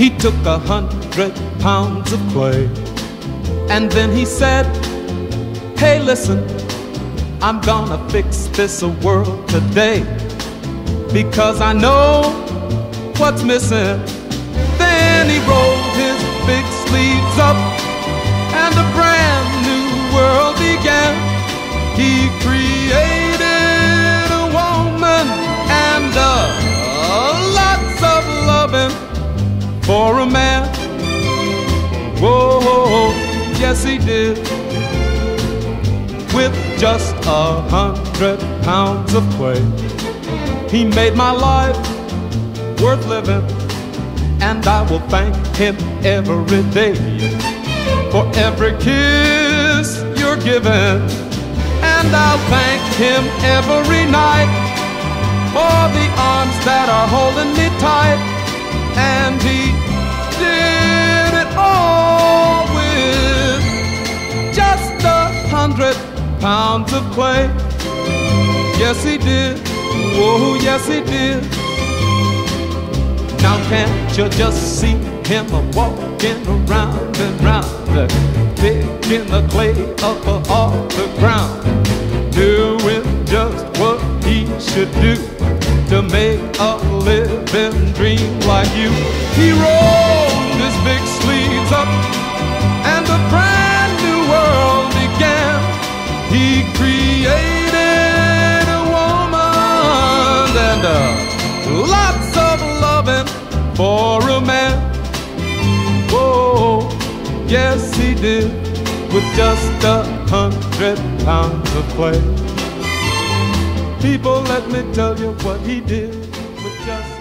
He took a hundred pounds of clay and then he said, Hey, listen, I'm gonna fix this world today because I know what's missing. For a man. Whoa, yes he did. With just a hundred pounds of clay, he made my life worth living, and I will thank him every day for every kiss you're giving, and I'll thank him every night for the arms that are holding me tight, pounds of clay. Yes, he did. Oh, yes, he did. Now can't you just see him walking around and round, picking the clay up off the ground, doing just what he should do to make a living dream like you. He rolled his big sleeves up He created a woman and uh, lots of loving for a man. Oh, yes, he did with just a hundred pounds of clay. People, let me tell you what he did with just